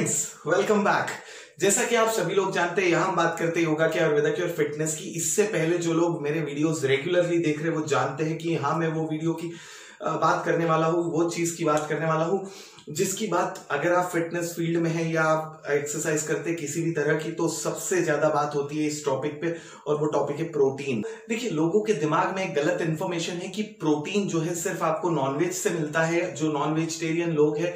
Friends welcome back जैसा कि आप सभी लोग जानते हैं, यहाँ हम बात करते योगा के आयुर्वेदा की और फिटनेस की। इससे पहले जो लोग मेरे वीडियोस रेगुलरली देख रहे हैं, वो जानते हैं कि हाँ मैं वो वीडियो की बात करने वाला हूँ, वो चीज़ की बात करने वाला हूँ। जिसकी बात अगर आप फिटनेस फ़ील्ड में हैं या आप एक्सरसाइज करते किसी भी तरह की तो सबसे ज़्यादा बात होती है इस टॉपिक पे और वो टॉपिक है प्रोटीन देखिए, लोगों के दिमाग में गलत इन्फॉर्मेशन है कि प्रोटीन जो है सिर्फ़ आपको नॉनवेज से मिलता है। जो नॉन वेजिटेरियन लोग हैं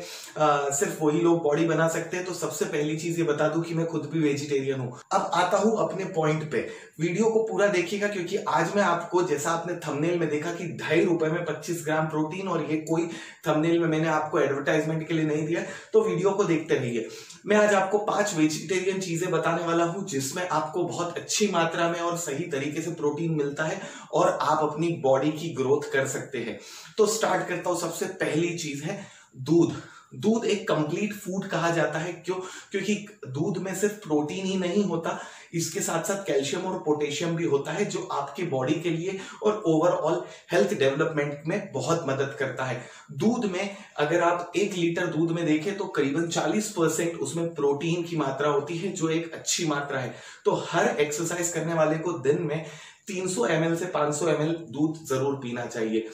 सिर्फ़ वही लोग बॉडी बना सकते हैं। तो सबसे पहली चीज़ ये बता दू कि मैं खुद भी वेजिटेरियन हूँ। अब आता हूँ अपने पॉइंट पे। वीडियो को पूरा देखिएगा, क्योंकि आज मैं आपको, जैसा आपने थंबनेल में देखा कि ढाई रुपए में पच्चीस ग्राम प्रोटीन और ये कोई थंबनेल में मैंने आपको एडवर्टाइजमेंट के लिए नहीं दिया तो वीडियो को देखते रहिए। मैं आज आपको पाँच वेजिटेरियन चीज़ें बताने वाला हूँ, जिसमें आपको बहुत अच्छी मात्रा में और सही तरीके से प्रोटीन मिलता है और आप अपनी बॉडी की ग्रोथ कर सकते हैं। तो स्टार्ट करता हूँ, सबसे पहली चीज़ है दूध। दूध एक कंप्लीट फ़ूड कहा जाता है। क्यों? क्योंकि दूध में सिर्फ़ प्रोटीन ही नहीं होता, इसके साथ साथ कैल्शियम और पोटेशियम भी होता है, जो आपके बॉडी के लिए और ओवरऑल हेल्थ डेवलपमेंट में बहुत मदद करता है। दूध में अगर आप एक लीटर दूध में देखें तो करीबन 40 परसेंट उसमें प्रोटीन की मात्रा होती है, जो एक अच्छी मात्रा है। तो हर एक्सरसाइज करने वाले को दिन में 300 ml से 500 ml दूध ज़रूर पीना चाहिए।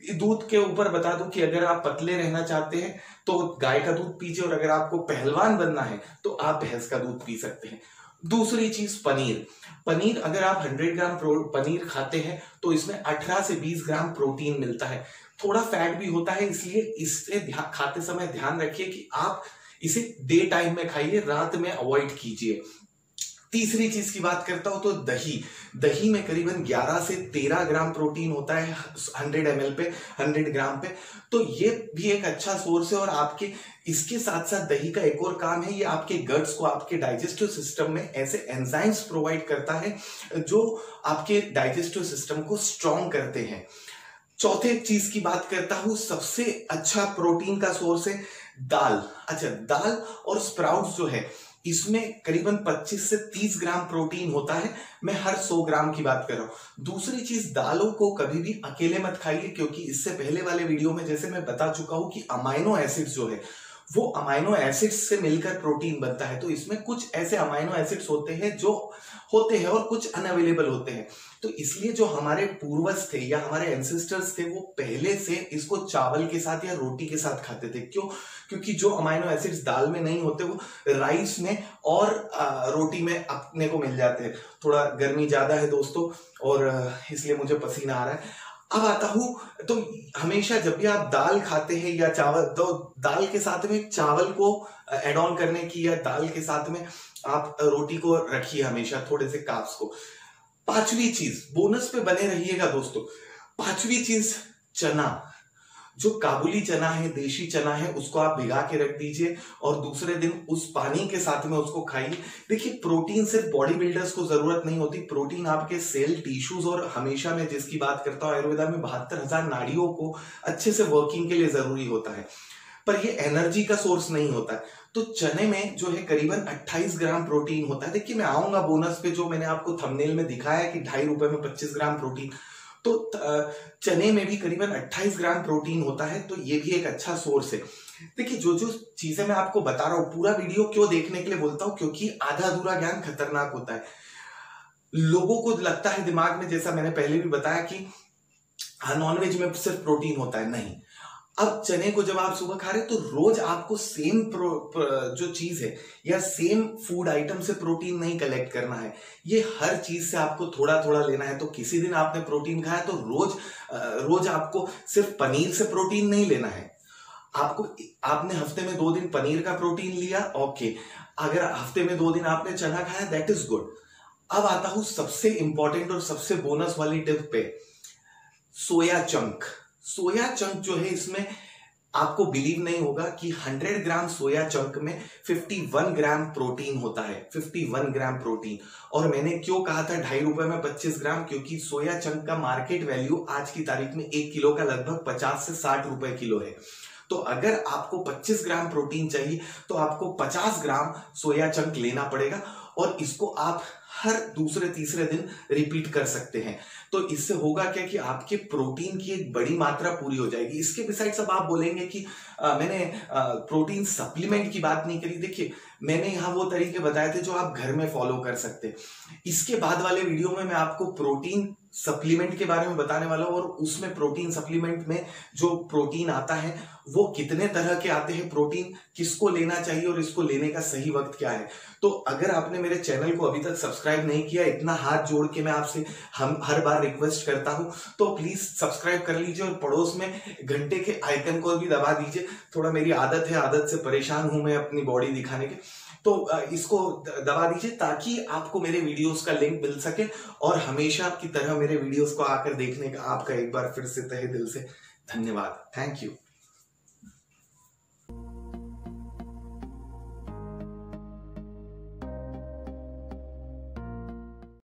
दूध के ऊपर बता दूँ कि अगर आप पतले रहना चाहते हैं तो गाय का दूध पीजिए और अगर आपको पहलवान बनना है तो आप भैंस का दूध पी सकते हैं। दूसरी चीज़, पनीर। पनीर, अगर आप 100 ग्राम पनीर खाते हैं तो इसमें 18 से 20 ग्राम प्रोटीन मिलता है। थोड़ा फैट भी होता है, इसलिए इससे खाते समय ध्यान रखिए कि आप इसे डे टाइम में खाइए, रात में अवॉइड कीजिए। तीसरी चीज़ की बात करता हूँ तो दही। दही में करीबन 11 से 13 ग्राम प्रोटीन होता है 100 एम पे 100 ग्राम पे। तो ये भी एक अच्छा सोर्स है और आपके, इसके साथ साथ दही का एक और काम है, ये आपके गट्स को, आपके डाइजेस्टिव सिस्टम में ऐसे एंजाइम्स प्रोवाइड करता है जो आपके डाइजेस्टिव सिस्टम को स्ट्रॉन्ग करते हैं। चौथे चीज़ की बात करता हूँ, सबसे अच्छा प्रोटीन का सोर्स है दाल। अच्छा दाल और स्प्राउट्स जो है इसमें करीबन 25 से 30 ग्राम प्रोटीन होता है। मैं हर 100 ग्राम की बात कर रहा हूँ। दूसरी चीज़, दालों को कभी भी अकेले मत खाइए, क्योंकि इससे पहले वाले वीडियो में जैसे मैं बता चुका हूँ कि अमाइनो एसिड जो है वो अमाइनो एसिड्स से मिलकर प्रोटीन बनता है। तो इसमें कुछ ऐसे अमाइनो एसिड्स होते हैं जो होते हैं और कुछ अनअवेलेबल होते हैं। तो इसलिए जो हमारे पूर्वज थे या हमारे एंसेस्टर्स थे, वो पहले से इसको चावल के साथ या रोटी के साथ खाते थे। क्यों? क्योंकि जो अमाइनो एसिड्स दाल में नहीं होते, वो राइस में और रोटी में अपने को मिल जाते हैं। थोड़ा गर्मी ज़्यादा है दोस्तों, और इसलिए मुझे पसीना आ रहा है। अब आता हूँ। तो हमेशा जब भी आप दाल खाते हैं या चावल तो दाल के साथ में चावल को एड ऑन करने की या दाल के साथ में आप रोटी को रखिए हमेशा थोड़े से काप्स को। पांचवी चीज़ बोनस पे बने रहिएगा दोस्तों। पांचवी चीज़, चना। जो काबुली चना है, देशी चना है, उसको आप भिगा के रख दीजिए और दूसरे दिन उस पानी के साथ में उसको खाइए। देखिए, प्रोटीन सिर्फ़ बॉडी बिल्डर्स को ज़रूरत नहीं होती। प्रोटीन आपके सेल टिश्यूज और हमेशा मैं जिसकी बात करता हूँ, आयुर्वेदा में बहत्तर हज़ार नाड़ियों को अच्छे से वर्किंग के लिए ज़रूरी होता है। पर ये एनर्जी का सोर्स नहीं होता। है तो चने में जो है करीबन 28 ग्राम प्रोटीन होता है। देखिए, मैं आऊँगा बोनस पे जो मैंने आपको थंबनेल में दिखाया कि ढाई रुपए में 25 ग्राम प्रोटीन। तो चने में भी करीबन 28 ग्राम प्रोटीन होता है तो ये भी एक अच्छा सोर्स है। देखिए, जो जो चीज़ें मैं आपको बता रहा हूँ, पूरा वीडियो क्यों देखने के लिए बोलता हूँ, क्योंकि आधा अधूरा ज्ञान खतरनाक होता है। लोगों को लगता है दिमाग में, जैसा मैंने पहले भी बताया कि नॉनवेज में सिर्फ़ प्रोटीन होता है, नहीं। अब चने को जब आप सुबह खा रहे तो रोज आपको सेम प्रो, प्रो, जो चीज़ है या सेम फ़ूड आइटम से प्रोटीन नहीं कलेक्ट करना है। ये हर चीज़ से आपको थोड़ा थोड़ा लेना है। तो किसी दिन आपने प्रोटीन खाया तो रोज रोज आपको सिर्फ़ पनीर से प्रोटीन नहीं लेना है। आपको आपने हफ़्ते में दो दिन पनीर का प्रोटीन लिया ओके अगर हफ़्ते में दो दिन आपने चना खाया दैट इज़ गुड अब आता हूँ सबसे इंपॉर्टेंट और सबसे बोनस वाली टिप पे सोया चंक सोया चंक जो है इसमें आपको बिलीव नहीं होगा कि 100 ग्राम सोया चंक में 51 ग्राम प्रोटीन होता है 51 ग्राम प्रोटीन और मैंने क्यों कहा था ढाई रुपए में 25 ग्राम? क्योंकि सोया चंक का मार्केट वैल्यू आज की तारीख में एक किलो का लगभग 50 से 60 रुपए किलो है। तो अगर आपको 25 ग्राम प्रोटीन चाहिए तो आपको 50 ग्राम सोया चंक लेना पड़ेगा। और इसको आप हर दूसरे तीसरे दिन रिपीट कर सकते हैं। तो इससे होगा क्या कि आपके प्रोटीन की एक बड़ी मात्रा पूरी हो जाएगी। इसके बिसाइड्स अब आप बोलेंगे कि आ, मैंने आ, प्रोटीन सप्लीमेंट की बात नहीं करी। देखिए मैंने यहाँ वो तरीके बताए थे जो आप घर में फॉलो कर सकते इसके बाद वाले वीडियो में मैं आपको प्रोटीन सप्लीमेंट के बारे में बताने वाला हूँ और उसमें प्रोटीन सप्लीमेंट में जो प्रोटीन आता है वो कितने तरह के आते हैं प्रोटीन किसको लेना चाहिए और इसको लेने का सही वक्त क्या है। तो अगर आपने मेरे चैनल को अभी तक सब्सक्राइब नहीं किया, इतना हाथ जोड़ के मैं आपसे हम हर बार रिक्वेस्ट करता हूँ तो प्लीज़ सब्सक्राइब कर लीजिए और पड़ोस में घंटे के आइकन को भी दबा दीजिए। थोड़ा मेरी आदत है, आदत से परेशान हूँ मैं अपनी बॉडी दिखाने के। तो इसको दबा दीजिए ताकि आपको मेरे वीडियोस का लिंक मिल सके और हमेशा की तरह मेरे वीडियोस को आकर देखने का आपका एक बार फिर से तहे दिल से धन्यवाद। Thank you